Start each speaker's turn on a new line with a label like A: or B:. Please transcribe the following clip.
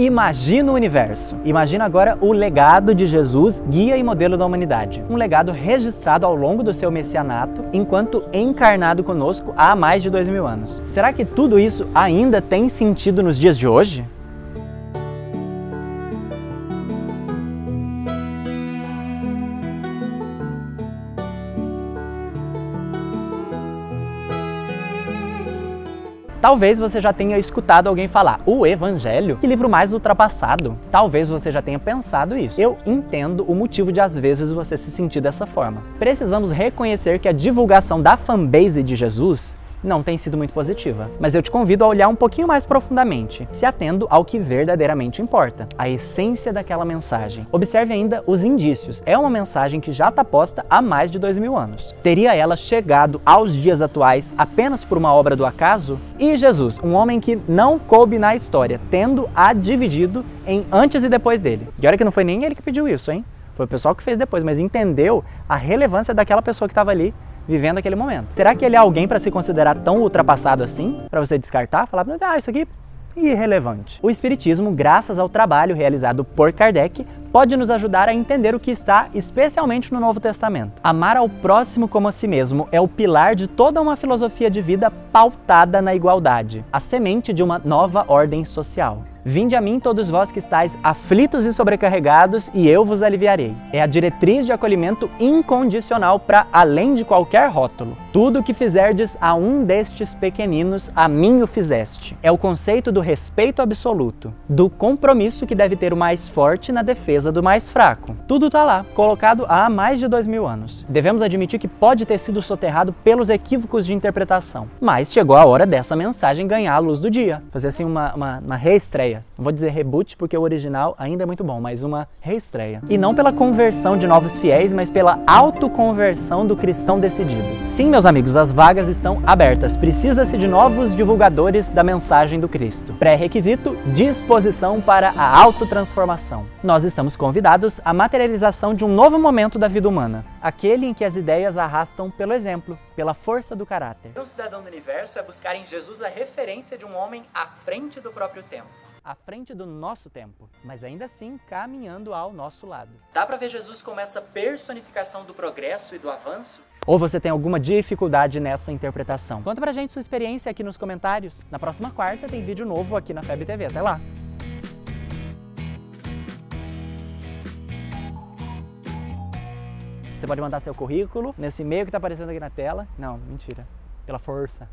A: Imagina o universo. Imagina agora o legado de Jesus, guia e modelo da humanidade. Um legado registrado ao longo do seu messianato, enquanto encarnado conosco há mais de dois mil anos. Será que tudo isso ainda tem sentido nos dias de hoje? Talvez você já tenha escutado alguém falar: o Evangelho? Que livro mais ultrapassado? Talvez você já tenha pensado isso. Eu entendo o motivo de às vezes você se sentir dessa forma. Precisamos reconhecer que a divulgação da fanbase de Jesus não tem sido muito positiva. Mas eu te convido a olhar um pouquinho mais profundamente, se atendo ao que verdadeiramente importa, a essência daquela mensagem. Observe ainda os indícios. É uma mensagem que já está posta há mais de dois mil anos. Teria ela chegado aos dias atuais apenas por uma obra do acaso? E Jesus, um homem que não coube na história, tendo a dividido em antes e depois dele. E olha que não foi nem ele que pediu isso, hein? Foi o pessoal que fez depois, mas entendeu a relevância daquela pessoa que estava ali vivendo aquele momento. Será que ele é alguém para se considerar tão ultrapassado assim? Para você descartar? Falar, ah, isso aqui é irrelevante. O Espiritismo, graças ao trabalho realizado por Kardec, pode nos ajudar a entender o que está especialmente no Novo Testamento. Amar ao próximo como a si mesmo é o pilar de toda uma filosofia de vida pautada na igualdade, a semente de uma nova ordem social. Vinde a mim todos vós que estáis aflitos e sobrecarregados, e eu vos aliviarei. É a diretriz de acolhimento incondicional para além de qualquer rótulo. Tudo o que fizerdes a um destes pequeninos, a mim o fizeste. É o conceito do respeito absoluto, do compromisso que deve ter o mais forte na defesa do mais fraco. Tudo está lá, colocado há mais de dois mil anos. Devemos admitir que pode ter sido soterrado pelos equívocos de interpretação, mas chegou a hora dessa mensagem ganhar a luz do dia. Fazer assim uma, uma, uma reestreia. Não vou dizer reboot porque o original ainda é muito bom, mas uma reestreia. E não pela conversão de novos fiéis, mas pela autoconversão do cristão decidido. Sim, meus amigos, as vagas estão abertas. Precisa-se de novos divulgadores da mensagem do Cristo. Pré-requisito: disposição para a autotransformação. Nós estamos convidados à materialização de um novo momento da vida humana, aquele em que as ideias arrastam pelo exemplo, pela força do caráter. Um cidadão do universo é buscar em Jesus a referência de um homem à frente do próprio tempo à frente do nosso tempo, mas ainda assim caminhando ao nosso lado. Dá para ver Jesus como essa personificação do progresso e do avanço? Ou você tem alguma dificuldade nessa interpretação? Conta pra gente sua experiência aqui nos comentários. Na próxima quarta tem vídeo novo aqui na FEB TV. Até lá! Você pode mandar seu currículo nesse e-mail que está aparecendo aqui na tela. Não, mentira. Pela força.